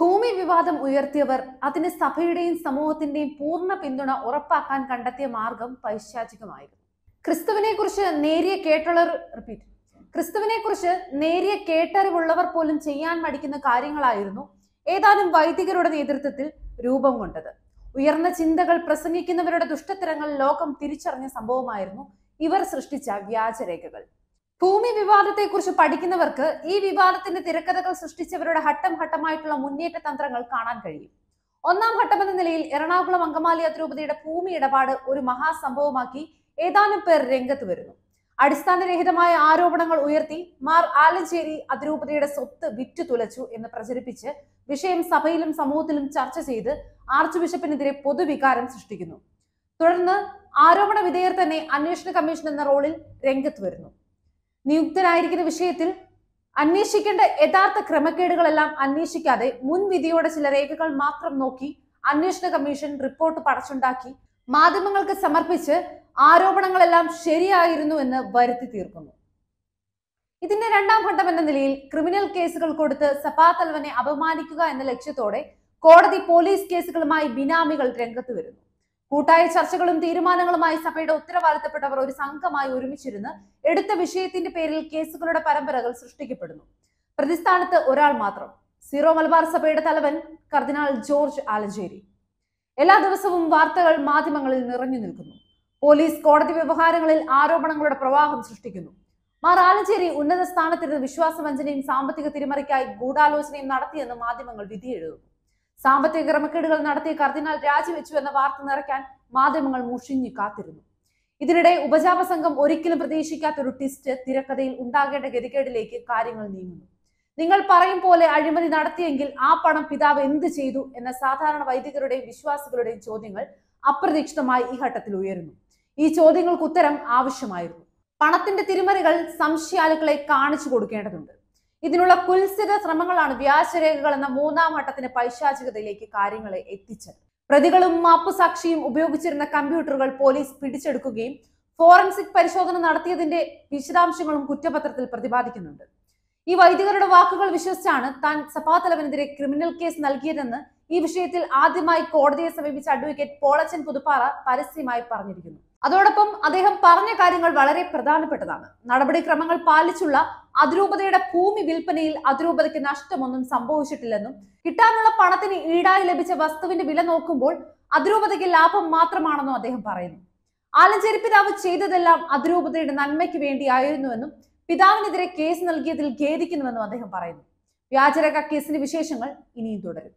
ഭൂമി വിവാദം ഉയർത്തിയവർ അതിന് സഭയുടെയും സമൂഹത്തിന്റെയും പൂർണ പിന്തുണ ഉറപ്പാക്കാൻ കണ്ടെത്തിയ മാർഗം പൈശാചികമായിരുന്നു. ക്രിസ്തുവിനെ കുറിച്ച് നേരിയ കേട്ടുള്ളവർ റിപ്പീറ്റ് ക്രിസ്തുവിനെ കുറിച്ച് നേരിയ കേട്ടറിവുള്ളവർ പോലും ചെയ്യാൻ മടിക്കുന്ന കാര്യങ്ങളായിരുന്നു ഏതാനും വൈദികരുടെ നേതൃത്വത്തിൽ രൂപം കൊണ്ടത്. ഉയർന്ന ചിന്തകൾ പ്രസംഗിക്കുന്നവരുടെ ദുഷ്ടത്തരങ്ങൾ ലോകം തിരിച്ചറിഞ്ഞ സംഭവമായിരുന്നു ഇവർ സൃഷ്ടിച്ച വ്യാജരേഖകൾ. ഭൂമി വിവാദത്തെക്കുറിച്ച് പഠിക്കുന്നവർക്ക് ഈ വിവാദത്തിന്റെ തിരക്കഥകൾ സൃഷ്ടിച്ചവരുടെ ഘട്ടം ഘട്ടമായിട്ടുള്ള മുന്നേറ്റ തന്ത്രങ്ങൾ കാണാൻ കഴിയും. ഒന്നാം ഘട്ടമെന്ന നിലയിൽ എറണാകുളം അങ്കമാലി അതിരൂപതയുടെ ഭൂമി ഇടപാട് ഒരു മഹാസംഭവമാക്കി ഏതാനും പേർ രംഗത്ത് വരുന്നു. അടിസ്ഥാനരഹിതമായ ആരോപണങ്ങൾ ഉയർത്തി മാർ ആലഞ്ചേരി അതിരൂപതയുടെ സ്വത്ത് വിറ്റു തുലച്ചു എന്ന് പ്രചരിപ്പിച്ച് വിഷയം സഭയിലും സമൂഹത്തിലും ചർച്ച ചെയ്ത് ആർച്ച് ബിഷപ്പിനെതിരെ പൊതുവികാരം സൃഷ്ടിക്കുന്നു. തുടർന്ന് ആരോപണ വിധേയർ തന്നെ അന്വേഷണ കമ്മീഷൻ എന്ന റോളിൽ രംഗത്ത് വരുന്നു. നിയുക്തനായിരിക്കുന്ന വിഷയത്തിൽ അന്വേഷിക്കേണ്ട യഥാർത്ഥ ക്രമക്കേടുകളെല്ലാം അന്വേഷിക്കാതെ മുൻവിധിയോടെ ചില രേഖകൾ മാത്രം നോക്കി അന്വേഷണ കമ്മീഷൻ റിപ്പോർട്ട് പടച്ചുണ്ടാക്കി മാധ്യമങ്ങൾക്ക് സമർപ്പിച്ച് ആരോപണങ്ങളെല്ലാം ശരിയായിരുന്നു എന്ന് വരുത്തി തീർക്കുന്നു. ഇതിന്റെ രണ്ടാം ഘട്ടം എന്ന നിലയിൽ ക്രിമിനൽ കേസുകൾ കൊടുത്ത് സഭാതലവനെ അപമാനിക്കുക എന്ന ലക്ഷ്യത്തോടെ കോടതി പോലീസ് കേസുകളുമായി ബിനാമികൾ രംഗത്ത് വരുന്നു. കൂട്ടായ ചർച്ചകളും തീരുമാനങ്ങളുമായി സഭയുടെ ഉത്തരവാദിത്തപ്പെട്ടവർ ഒരു സംഘമായി ഒരുമിച്ചിരുന്ന് എടുത്ത വിഷയത്തിന്റെ പേരിൽ കേസുകളുടെ പരമ്പരകൾ സൃഷ്ടിക്കപ്പെടുന്നു. പ്രതിസ്ഥാനത്ത് ഒരാൾ മാത്രം. സീറോ മലബാർ സഭയുടെ തലവൻ കർദിനാൾ ജോർജ് ആലഞ്ചേരി. എല്ലാ ദിവസവും വാർത്തകൾ മാധ്യമങ്ങളിൽ നിറഞ്ഞു നിൽക്കുന്നു. പോലീസ് കോടതി വ്യവഹാരങ്ങളിൽ ആരോപണങ്ങളുടെ പ്രവാഹം സൃഷ്ടിക്കുന്നു. മാർ ആലഞ്ചേരി ഉന്നത സ്ഥാനത്തിരുന്ന് വിശ്വാസവഞ്ചനയും സാമ്പത്തിക തിരിമറിക്കായി ഗൂഢാലോചനയും നടത്തിയെന്ന് മാധ്യമങ്ങൾ വിധിയെഴുതുന്നു. സാമ്പത്തിക ക്രമക്കേടുകൾ നടത്തിയ കർദിനാൾ രാജിവെച്ചു എന്ന വാർത്ത നിറയ്ക്കാൻ മാധ്യമങ്ങൾ മുഷിഞ്ഞു കാത്തിരുന്നു. ഇതിനിടെ ഉപജാപ സംഘം ഒരിക്കലും പ്രതീക്ഷിക്കാത്ത ഒരു ട്വിസ്റ്റ് തിരക്കഥയിൽ ഉണ്ടാകേണ്ട ഗതികേടിലേക്ക് കാര്യങ്ങൾ നീങ്ങുന്നു. നിങ്ങൾ പറയും പോലെ അഴിമതി നടത്തിയെങ്കിൽ ആ പണം പിതാവ് എന്ത് ചെയ്തു എന്ന സാധാരണ വൈദികരുടെയും വിശ്വാസികളുടെയും ചോദ്യങ്ങൾ അപ്രതീക്ഷിതമായി ഈ ഘട്ടത്തിൽ ഉയരുന്നു. ഈ ചോദ്യങ്ങൾക്ക് ഉത്തരം ആവശ്യമായിരുന്നു. പണത്തിന്റെ തിരിമറികൾ സംശയാലുക്കളെ കാണിച്ചു കൊടുക്കേണ്ടതുണ്ട്. ഇതിനുള്ള കുൽസിത ശ്രമങ്ങളാണ് വ്യാജരേഖകൾ എന്ന മൂന്നാം ഘട്ടത്തിന് പൈശാചികതയിലേക്ക് കാര്യങ്ങളെ എത്തിച്ചത്. പ്രതികളും മാപ്പുസാക്ഷിയും ഉപയോഗിച്ചിരുന്ന കമ്പ്യൂട്ടറുകൾ പോലീസ് പിടിച്ചെടുക്കുകയും ഫോറൻസിക് പരിശോധന നടത്തിയതിന്റെ വിശദാംശങ്ങളും കുറ്റപത്രത്തിൽ പ്രതിപാദിക്കുന്നുണ്ട്. ഈ വൈദികരുടെ വാക്കുകൾ വിശ്വസിച്ചാണ് താൻ സഭാതലവനെതിരെ ക്രിമിനൽ കേസ് നൽകിയതെന്ന് ഈ വിഷയത്തിൽ ആദ്യമായി കോടതിയെ സമീപിച്ച അഡ്വക്കേറ്റ് പോളച്ചൻ പുതുപ്പാറ പരസ്യമായി പറഞ്ഞിരിക്കുന്നു. അതോടൊപ്പം അദ്ദേഹം പറഞ്ഞ കാര്യങ്ങൾ വളരെ പ്രധാനപ്പെട്ടതാണ്. നടപടിക്രമങ്ങൾ പാലിച്ചുള്ള അതിരൂപതയുടെ ഭൂമി വിൽപ്പനയിൽ അതിരൂപതയ്ക്ക് നഷ്ടമൊന്നും സംഭവിച്ചിട്ടില്ലെന്നും കിട്ടാനുള്ള പണത്തിന് ഈടായി ലഭിച്ച വസ്തുവിന്റെ വില നോക്കുമ്പോൾ അതിരൂപതയ്ക്ക് ലാഭം മാത്രമാണെന്നും അദ്ദേഹം പറയുന്നു. ആലഞ്ചേരി പിതാവ് ചെയ്തതെല്ലാം അതിരൂപതയുടെ നന്മയ്ക്ക് വേണ്ടിയായിരുന്നുവെന്നും പിതാവിനെതിരെ കേസ് നൽകിയതിൽ ഖേദിക്കുന്നുവെന്നും അദ്ദേഹം പറയുന്നു. വ്യാജരേഖ കേസിന്റെ വിശേഷങ്ങൾ ഇനിയും തുടരും.